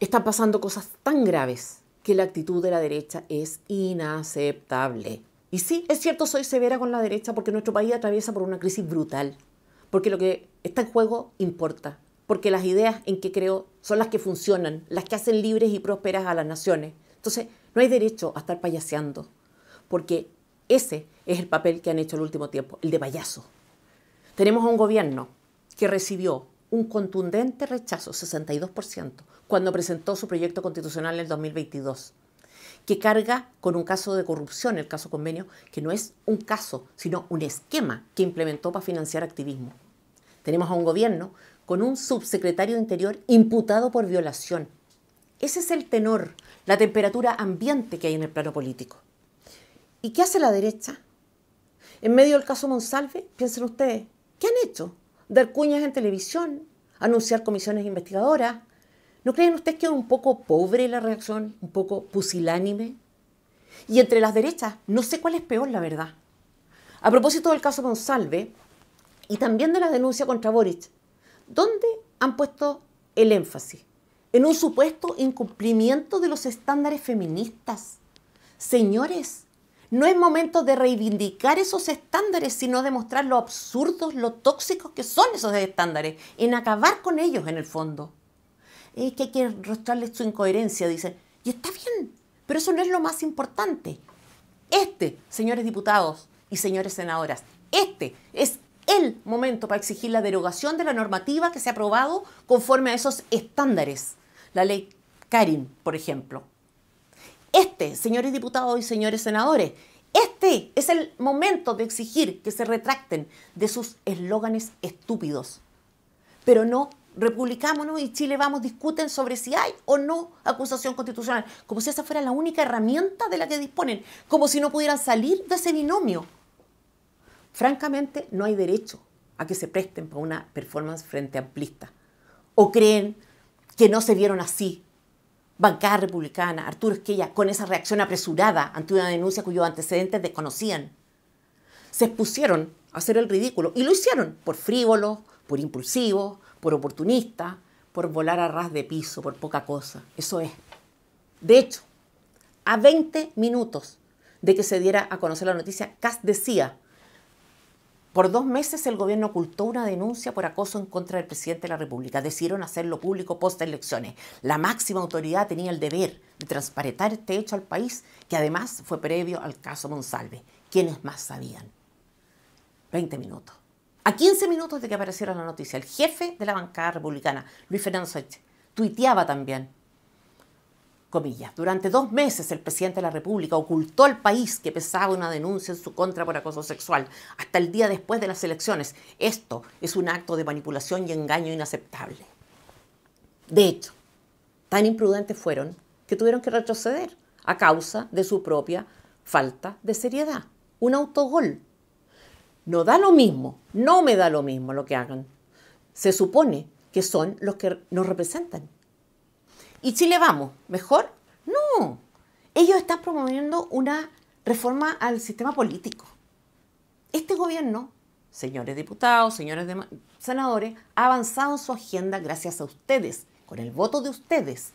están pasando cosas tan graves que la actitud de la derecha es inaceptable. Y sí, es cierto, soy severa con la derecha porque nuestro país atraviesa por una crisis brutal, porque lo que está en juego importa, porque las ideas en que creo son las que funcionan, las que hacen libres y prósperas a las naciones. Entonces, no hay derecho a estar payaseando, porque ese es el papel que han hecho el último tiempo, el de payaso. Tenemos a un gobierno que recibió un contundente rechazo, 62%, cuando presentó su proyecto constitucional en el 2022, que carga con un caso de corrupción, el caso convenio, que no es un caso, sino un esquema que implementó para financiar activismo. Tenemos a un gobierno con un subsecretario de Interior imputado por violación. Ese es el tenor, la temperatura ambiente que hay en el plano político. ¿Y qué hace la derecha? En medio del caso Monsalve, piensen ustedes, ¿qué han hecho? Dar cuñas en televisión, anunciar comisiones investigadoras. ¿No creen ustedes que es un poco pobre la reacción, un poco pusilánime? Y entre las derechas, no sé cuál es peor, la verdad. A propósito del caso Monsalve y también de la denuncia contra Boric, ¿dónde han puesto el énfasis? En un supuesto incumplimiento de los estándares feministas. Señores, no es momento de reivindicar esos estándares, sino de mostrar lo absurdos, lo tóxicos que son esos estándares, en acabar con ellos en el fondo. Es que hay que mostrarles su incoherencia, dice. Y está bien, pero eso no es lo más importante. Este, señores diputados y señores senadoras, este es el momento para exigir la derogación de la normativa que se ha aprobado conforme a esos estándares. La ley Karin, por ejemplo. Este, señores diputados y señores senadores, este es el momento de exigir que se retracten de sus eslóganes estúpidos. Pero no republicámonos y Chile vamos discuten sobre si hay o no acusación constitucional, como si esa fuera la única herramienta de la que disponen, como si no pudieran salir de ese binomio. Francamente, no hay derecho a que se presten para una performance frente amplista. O creen que no se vieron así bancada republicana, Arturo Esquella, con esa reacción apresurada ante una denuncia cuyos antecedentes desconocían. Se expusieron a hacer el ridículo y lo hicieron por frívolos, por impulsivos, por oportunistas, por volar a ras de piso, por poca cosa. Eso es. De hecho, a 20 minutos de que se diera a conocer la noticia, Cas decía por dos meses el gobierno ocultó una denuncia por acoso en contra del presidente de la República. Decidieron hacerlo público post elecciones. La máxima autoridad tenía el deber de transparentar este hecho al país, que además fue previo al caso Monsalve. ¿Quiénes más sabían? 20 minutos. A 15 minutos de que apareciera la noticia, el jefe de la bancada republicana, Luis Fernando Sánchez, tuiteaba también Durante dos meses el presidente de la República ocultó al país que pesaba una denuncia en su contra por acoso sexual, hasta el día después de las elecciones. Esto es un acto de manipulación y engaño inaceptable. De hecho, tan imprudentes fueron que tuvieron que retroceder a causa de su propia falta de seriedad. Un autogol. No da lo mismo, no me da lo mismo lo que hagan. Se supone que son los que nos representan ¿Y Chile vamos? ¿Mejor? No. Ellos están promoviendo una reforma al sistema político. Este gobierno, señores diputados, señores senadores, ha avanzado en su agenda gracias a ustedes, con el voto de ustedes.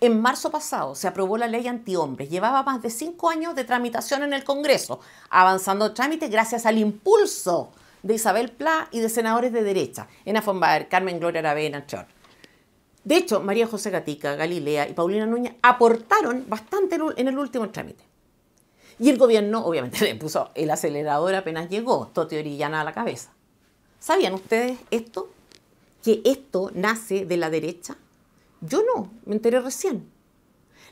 En marzo pasado se aprobó la ley antihombres. Llevaba más de cinco años de tramitación en el Congreso, avanzando trámite gracias al impulso de Isabel Pla y de senadores de derecha, Ena Fonbaer, Carmen Gloria Aravena, Chor. De hecho, María José Gatica, Galilea y Paulina Núñez aportaron bastante en el último trámite. Y el gobierno, obviamente, le puso el acelerador apenas llegó, Toti Orillana a la cabeza. ¿Sabían ustedes esto? Que esto nace de la derecha. Yo no, me enteré recién.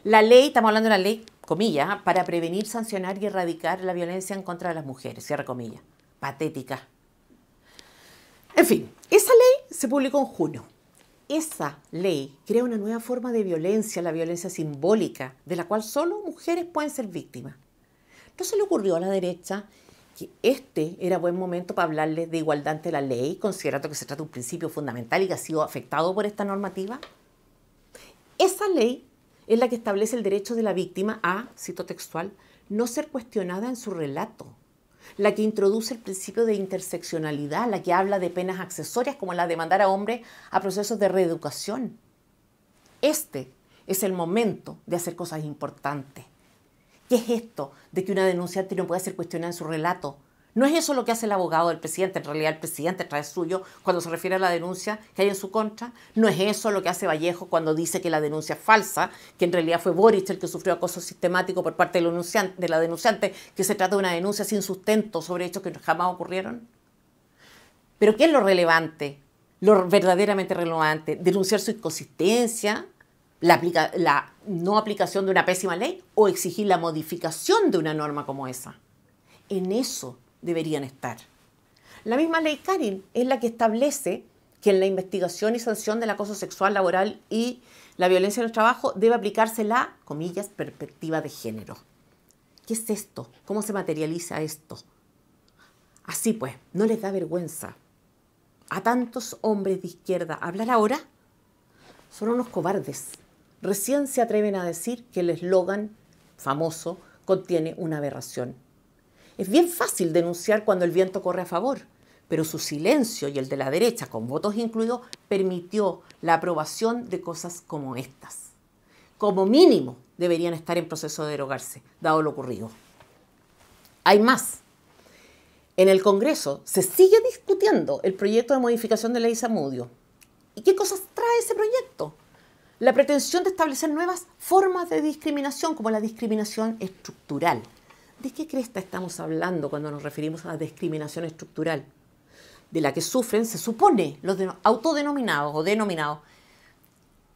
La ley, estamos hablando de la ley, comillas, para prevenir, sancionar y erradicar la violencia en contra de las mujeres, cierra comillas. Patética. En fin, esa ley se publicó en junio esa ley crea una nueva forma de violencia, la violencia simbólica, de la cual solo mujeres pueden ser víctimas. ¿No se le ocurrió a la derecha que este era buen momento para hablarles de igualdad ante la ley, considerando que se trata de un principio fundamental y que ha sido afectado por esta normativa? Esa ley es la que establece el derecho de la víctima a, cito textual, no ser cuestionada en su relato, la que introduce el principio de interseccionalidad, la que habla de penas accesorias como la de mandar a hombres a procesos de reeducación. Este es el momento de hacer cosas importantes. ¿Qué es esto de que una denunciante no puede ser cuestionada en su relato? No es eso lo que hace el abogado del presidente, en realidad el presidente trae suyo cuando se refiere a la denuncia que hay en su contra. No es eso lo que hace Vallejo cuando dice que la denuncia es falsa, que en realidad fue Boris el que sufrió acoso sistemático por parte de la denunciante, que se trata de una denuncia sin sustento sobre hechos que jamás ocurrieron. Pero ¿qué es lo relevante? Lo verdaderamente relevante, denunciar su inconsistencia, la, la no aplicación de una pésima ley o exigir la modificación de una norma como esa. En eso deberían estar. La misma ley Karin es la que establece que en la investigación y sanción del acoso sexual laboral y la violencia en el trabajo debe aplicarse la, comillas, perspectiva de género. ¿Qué es esto? ¿Cómo se materializa esto? Así pues, no les da vergüenza a tantos hombres de izquierda hablar ahora. Son unos cobardes. Recién se atreven a decir que el eslogan famoso contiene una aberración. Es bien fácil denunciar cuando el viento corre a favor, pero su silencio y el de la derecha, con votos incluidos, permitió la aprobación de cosas como estas. Como mínimo deberían estar en proceso de derogarse, dado lo ocurrido. Hay más. En el Congreso se sigue discutiendo el proyecto de modificación de la ley Samudio. ¿Y qué cosas trae ese proyecto? La pretensión de establecer nuevas formas de discriminación, como la discriminación estructural, ¿De qué cresta estamos hablando cuando nos referimos a la discriminación estructural? De la que sufren, se supone, los autodenominados o denominados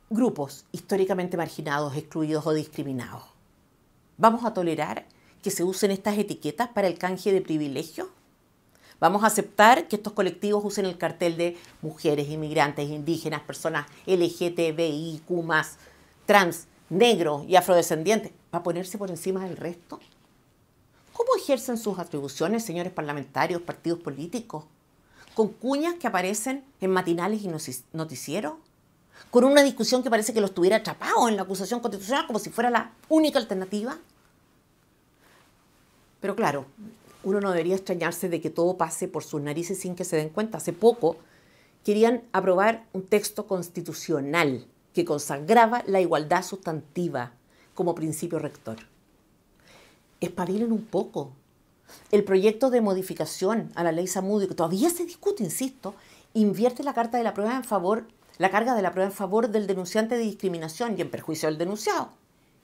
grupos históricamente marginados, excluidos o discriminados. ¿Vamos a tolerar que se usen estas etiquetas para el canje de privilegios? ¿Vamos a aceptar que estos colectivos usen el cartel de mujeres, inmigrantes, indígenas, personas LGTBIQ, trans, negros y afrodescendientes, para ponerse por encima del resto? ¿Cómo ejercen sus atribuciones, señores parlamentarios, partidos políticos? ¿Con cuñas que aparecen en matinales y noticieros? ¿Con una discusión que parece que los tuviera atrapados en la acusación constitucional como si fuera la única alternativa? Pero claro, uno no debería extrañarse de que todo pase por sus narices sin que se den cuenta. Hace poco querían aprobar un texto constitucional que consagraba la igualdad sustantiva como principio rector espabilen un poco. El proyecto de modificación a la ley Samudio, que todavía se discute, insisto, invierte la carta de la prueba en favor, la carga de la prueba en favor del denunciante de discriminación y en perjuicio del denunciado.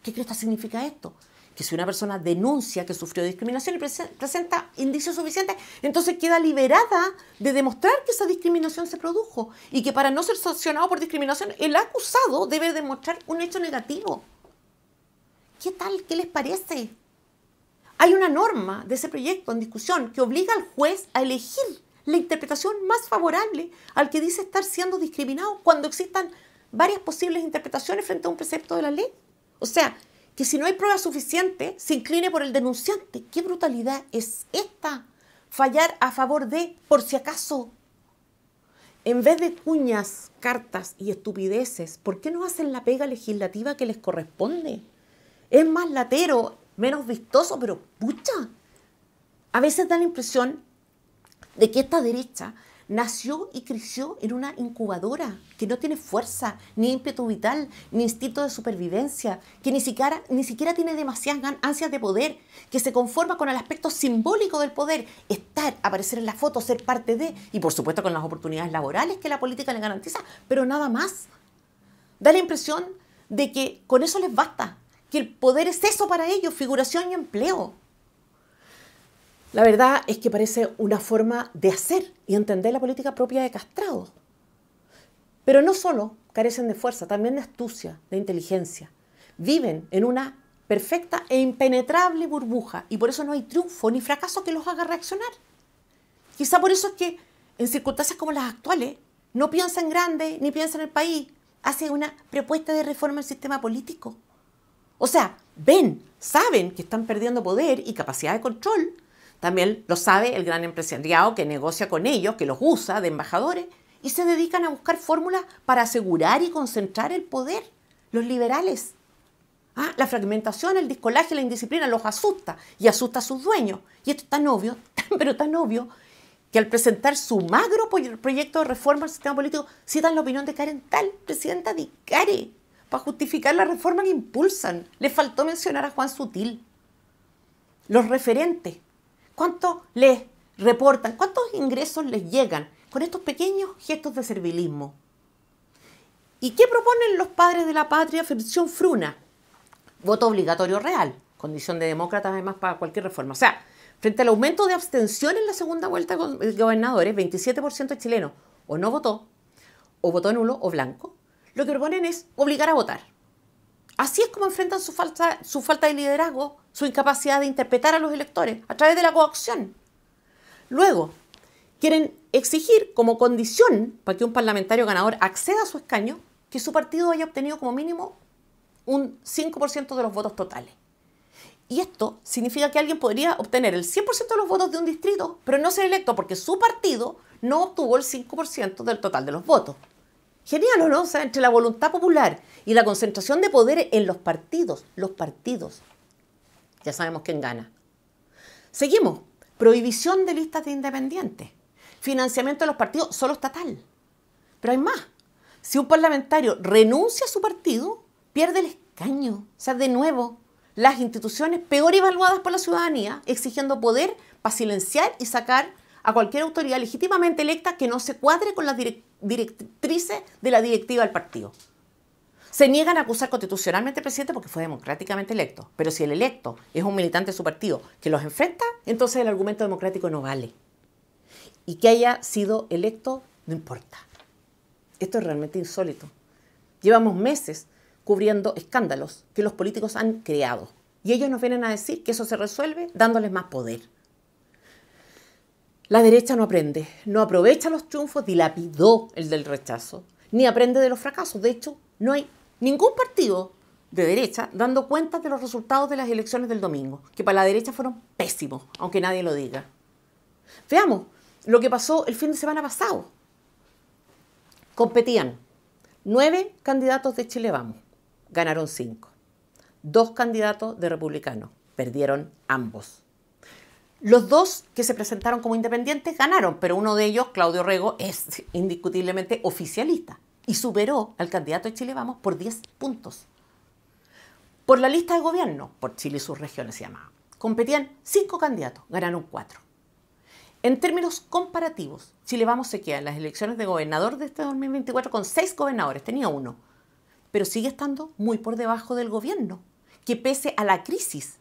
¿Qué que significa esto? Que si una persona denuncia que sufrió discriminación y presenta indicios suficientes, entonces queda liberada de demostrar que esa discriminación se produjo y que para no ser sancionado por discriminación, el acusado debe demostrar un hecho negativo. ¿Qué tal? ¿Qué les parece? Hay una norma de ese proyecto en discusión que obliga al juez a elegir la interpretación más favorable al que dice estar siendo discriminado cuando existan varias posibles interpretaciones frente a un precepto de la ley. O sea, que si no hay prueba suficiente, se incline por el denunciante. ¿Qué brutalidad es esta? Fallar a favor de, por si acaso. En vez de cuñas, cartas y estupideces, ¿por qué no hacen la pega legislativa que les corresponde? Es más latero menos vistoso, pero pucha. A veces da la impresión de que esta derecha nació y creció en una incubadora que no tiene fuerza, ni ímpetu vital, ni instinto de supervivencia, que ni siquiera, ni siquiera tiene demasiadas ansias de poder, que se conforma con el aspecto simbólico del poder, estar, aparecer en la foto, ser parte de, y por supuesto con las oportunidades laborales que la política le garantiza, pero nada más. Da la impresión de que con eso les basta, que el poder es eso para ellos, figuración y empleo. La verdad es que parece una forma de hacer y entender la política propia de Castrado. Pero no solo carecen de fuerza, también de astucia, de inteligencia. Viven en una perfecta e impenetrable burbuja y por eso no hay triunfo ni fracaso que los haga reaccionar. Quizá por eso es que en circunstancias como las actuales no piensa en grande ni piensa en el país, hace una propuesta de reforma del sistema político. O sea, ven, saben que están perdiendo poder y capacidad de control. También lo sabe el gran empresariado que negocia con ellos, que los usa de embajadores y se dedican a buscar fórmulas para asegurar y concentrar el poder. Los liberales. Ah, la fragmentación, el discolaje, la indisciplina los asusta y asusta a sus dueños. Y esto es tan obvio, pero tan obvio, que al presentar su magro proyecto de reforma al sistema político citan la opinión de Karen Tal, presidenta de para justificar la reforma que impulsan. Les faltó mencionar a Juan Sutil. Los referentes. ¿Cuánto les reportan? ¿Cuántos ingresos les llegan con estos pequeños gestos de servilismo? ¿Y qué proponen los padres de la patria? Fricción Fruna. Voto obligatorio real, condición de demócrata además para cualquier reforma. O sea, frente al aumento de abstención en la segunda vuelta de gobernadores, 27% de chilenos o no votó, o votó nulo o blanco, lo que proponen es obligar a votar. Así es como enfrentan su falta, de liderazgo, su incapacidad de interpretar a los electores a través de la coacción. Luego, quieren exigir como condición para que un parlamentario ganador acceda a su escaño que su partido haya obtenido como mínimo un 5% de los votos totales. Y esto significa que alguien podría obtener el 100% de los votos de un distrito, pero no ser electo porque su partido no obtuvo el 5% del total de los votos. Genial, ¿o no? O sea, entre la voluntad popular y la concentración de poder en los partidos, los partidos, ya sabemos quién gana. Seguimos. Prohibición de listas de independientes. Financiamiento de los partidos solo estatal. Pero hay más. Si un parlamentario renuncia a su partido, pierde el escaño. O sea, de nuevo, las instituciones peor evaluadas por la ciudadanía, exigiendo poder para silenciar y sacar a cualquier autoridad legítimamente electa que no se cuadre con las directrices de la directiva del partido. Se niegan a acusar constitucionalmente al presidente porque fue democráticamente electo. Pero si el electo es un militante de su partido que los enfrenta, entonces el argumento democrático no vale. Y que haya sido electo no importa. Esto es realmente insólito. Llevamos meses cubriendo escándalos que los políticos han creado. Y ellos nos vienen a decir que eso se resuelve dándoles más poder. La derecha no aprende, no aprovecha los triunfos, dilapidó el del rechazo, ni aprende de los fracasos. De hecho, no hay ningún partido de derecha dando cuenta de los resultados de las elecciones del domingo, que para la derecha fueron pésimos, aunque nadie lo diga. Veamos lo que pasó el fin de semana pasado. Competían nueve candidatos de Chile Vamos, ganaron cinco. Dos candidatos de republicanos, perdieron ambos. Los dos que se presentaron como independientes ganaron, pero uno de ellos, Claudio Rego, es indiscutiblemente oficialista y superó al candidato de Chile Vamos por 10 puntos. Por la lista de gobierno, por Chile y sus regiones se llamaba, competían cinco candidatos, ganaron cuatro. En términos comparativos, Chile Vamos se queda en las elecciones de gobernador de este 2024 con seis gobernadores, tenía uno, pero sigue estando muy por debajo del gobierno, que pese a la crisis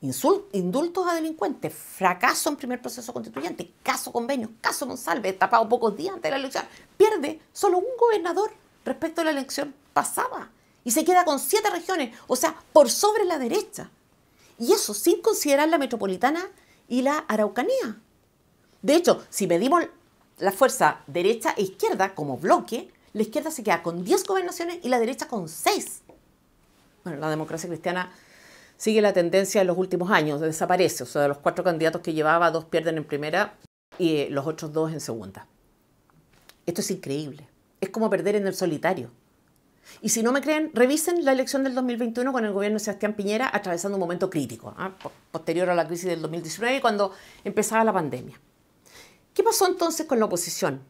indultos a delincuentes, fracaso en primer proceso constituyente, caso convenio, caso Monsalve, tapado pocos días antes de la elección, pierde solo un gobernador respecto a la elección pasada y se queda con siete regiones, o sea, por sobre la derecha. Y eso sin considerar la metropolitana y la araucanía. De hecho, si medimos la fuerza derecha e izquierda como bloque, la izquierda se queda con 10 gobernaciones y la derecha con 6. Bueno, la democracia cristiana sigue la tendencia de los últimos años, desaparece. O sea, de los cuatro candidatos que llevaba, dos pierden en primera y eh, los otros dos en segunda. Esto es increíble. Es como perder en el solitario. Y si no me creen, revisen la elección del 2021 con el gobierno de Sebastián Piñera atravesando un momento crítico, ¿ah? posterior a la crisis del 2019, cuando empezaba la pandemia. ¿Qué pasó entonces con la oposición?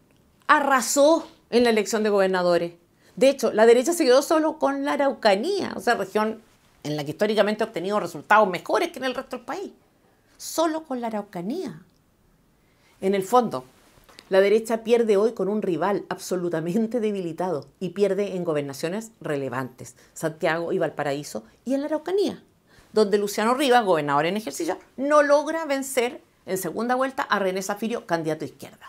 Arrasó en la elección de gobernadores. De hecho, la derecha se quedó solo con la Araucanía, o sea, región en la que históricamente ha obtenido resultados mejores que en el resto del país. Solo con la Araucanía. En el fondo, la derecha pierde hoy con un rival absolutamente debilitado y pierde en gobernaciones relevantes, Santiago y Valparaíso y en la Araucanía, donde Luciano Rivas, gobernador en ejercicio, no logra vencer en segunda vuelta a René Zafirio, candidato a izquierda.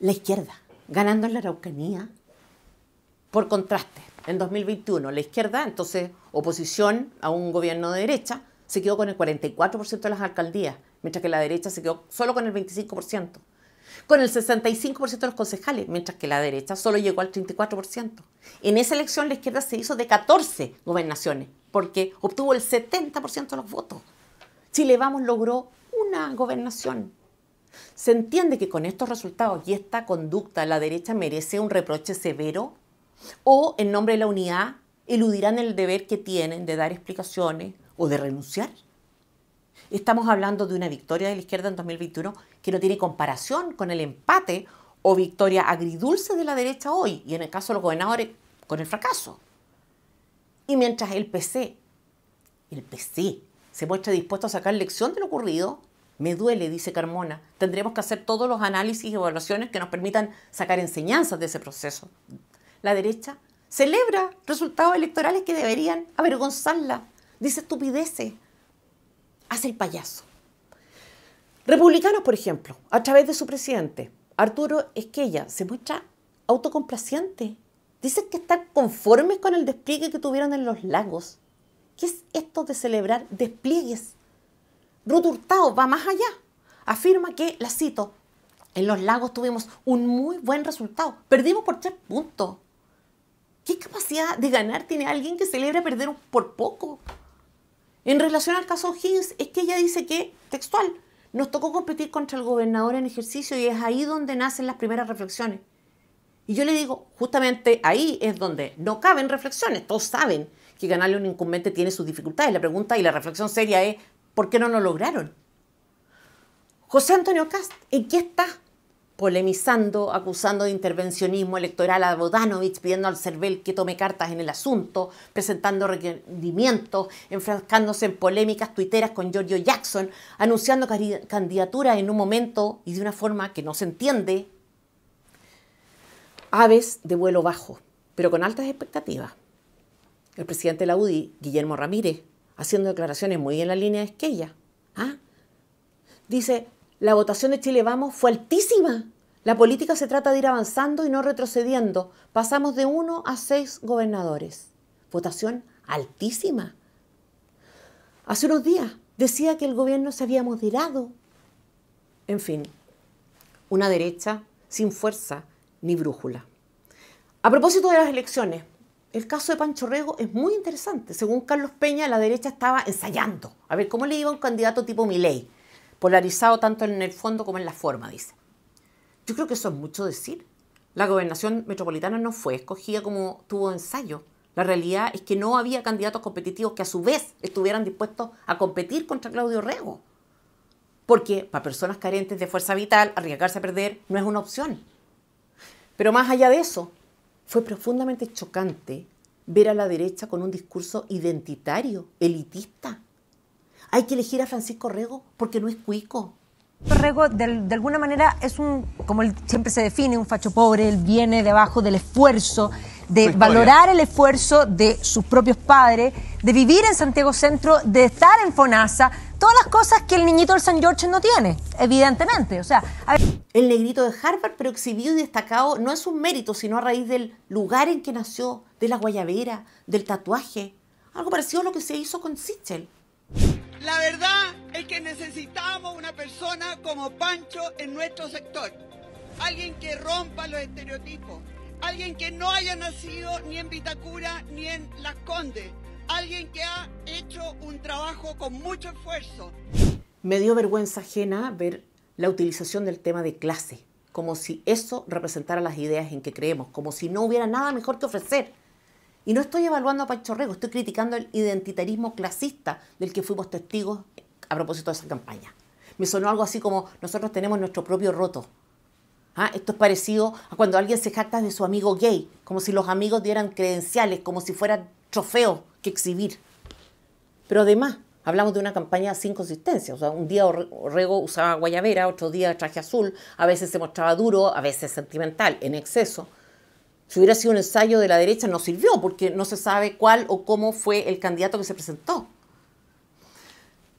La izquierda, ganando en la Araucanía, por contraste, en 2021 la izquierda, entonces oposición a un gobierno de derecha, se quedó con el 44% de las alcaldías, mientras que la derecha se quedó solo con el 25%. Con el 65% de los concejales, mientras que la derecha solo llegó al 34%. En esa elección la izquierda se hizo de 14 gobernaciones, porque obtuvo el 70% de los votos. Chile Vamos logró una gobernación. Se entiende que con estos resultados y esta conducta la derecha merece un reproche severo o en nombre de la unidad eludirán el deber que tienen de dar explicaciones o de renunciar. Estamos hablando de una victoria de la izquierda en 2021 que no tiene comparación con el empate o victoria agridulce de la derecha hoy, y en el caso de los gobernadores, con el fracaso. Y mientras el PC, el PC, se muestra dispuesto a sacar lección de lo ocurrido, me duele, dice Carmona. Tendremos que hacer todos los análisis y evaluaciones que nos permitan sacar enseñanzas de ese proceso. La derecha celebra resultados electorales que deberían avergonzarla. Dice estupideces. Hace el payaso. Republicanos, por ejemplo, a través de su presidente, Arturo Esquella, se muestra autocomplaciente. Dicen que están conformes con el despliegue que tuvieron en los lagos. ¿Qué es esto de celebrar despliegues? Ruth Hurtado va más allá. Afirma que, la cito, en los lagos tuvimos un muy buen resultado. Perdimos por tres puntos. ¿Qué capacidad de ganar tiene alguien que celebra perder por poco? En relación al caso Higgins, es que ella dice que, textual, nos tocó competir contra el gobernador en ejercicio y es ahí donde nacen las primeras reflexiones. Y yo le digo, justamente ahí es donde no caben reflexiones. Todos saben que ganarle a un incumbente tiene sus dificultades. La pregunta y la reflexión seria es, ¿por qué no lo lograron? José Antonio Cast, ¿en qué está? Polemizando, acusando de intervencionismo electoral a Bodanovich, pidiendo al CERVEL que tome cartas en el asunto, presentando requerimientos, enfrascándose en polémicas tuiteras con Giorgio Jackson, anunciando candidaturas en un momento y de una forma que no se entiende. Aves de vuelo bajo, pero con altas expectativas. El presidente de la UDI, Guillermo Ramírez, haciendo declaraciones muy en la línea de Esquella. ¿Ah? Dice, la votación de Chile Vamos fue altísima. La política se trata de ir avanzando y no retrocediendo. Pasamos de uno a seis gobernadores. Votación altísima. Hace unos días decía que el gobierno se había moderado. En fin, una derecha sin fuerza ni brújula. A propósito de las elecciones, el caso de Pancho Rego es muy interesante. Según Carlos Peña, la derecha estaba ensayando a ver cómo le iba a un candidato tipo Milei polarizado tanto en el fondo como en la forma, dice. Yo creo que eso es mucho decir. La gobernación metropolitana no fue escogida como tuvo ensayo. La realidad es que no había candidatos competitivos que a su vez estuvieran dispuestos a competir contra Claudio Rego. Porque para personas carentes de fuerza vital, arriesgarse a perder no es una opción. Pero más allá de eso, fue profundamente chocante ver a la derecha con un discurso identitario, elitista, hay que elegir a Francisco Rego porque no es cuico. Rego de, alguna manera es un, como él siempre se define, un facho pobre, él viene debajo del esfuerzo, de valorar el esfuerzo de sus propios padres, de vivir en Santiago Centro, de estar en FONASA, todas las cosas que el niñito del San George no tiene, evidentemente. O sea, El negrito de Harvard, pero exhibido y destacado, no es un mérito, sino a raíz del lugar en que nació, de la guayabera, del tatuaje. Algo parecido a lo que se hizo con Sichel. La verdad es que necesitamos una persona como Pancho en nuestro sector. Alguien que rompa los estereotipos. Alguien que no haya nacido ni en Vitacura ni en Las Condes. Alguien que ha hecho un trabajo con mucho esfuerzo. Me dio vergüenza ajena ver la utilización del tema de clase, como si eso representara las ideas en que creemos, como si no hubiera nada mejor que ofrecer. Y no estoy evaluando a Pancho Rego, estoy criticando el identitarismo clasista del que fuimos testigos a propósito de esa campaña. Me sonó algo así como nosotros tenemos nuestro propio roto. ¿Ah? Esto es parecido a cuando alguien se jacta de su amigo gay, como si los amigos dieran credenciales, como si fueran trofeos que exhibir. Pero además, hablamos de una campaña sin consistencia. O sea, un día Orrego usaba guayabera, otro día traje azul, a veces se mostraba duro, a veces sentimental, en exceso. Si hubiera sido un ensayo de la derecha, no sirvió porque no se sabe cuál o cómo fue el candidato que se presentó.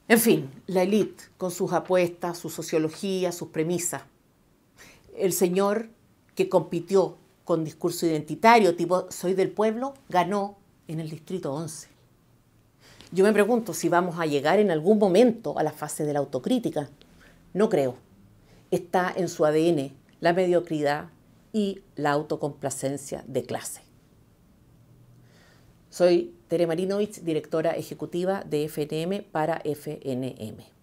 En fin, la élite con sus apuestas, su sociología, sus premisas. El señor que compitió con discurso identitario, tipo soy del pueblo, ganó en el distrito 11. Yo me pregunto si vamos a llegar en algún momento a la fase de la autocrítica. No creo. Está en su ADN la mediocridad, y la autocomplacencia de clase. Soy Tere Marinovich, directora ejecutiva de FNM para FNM.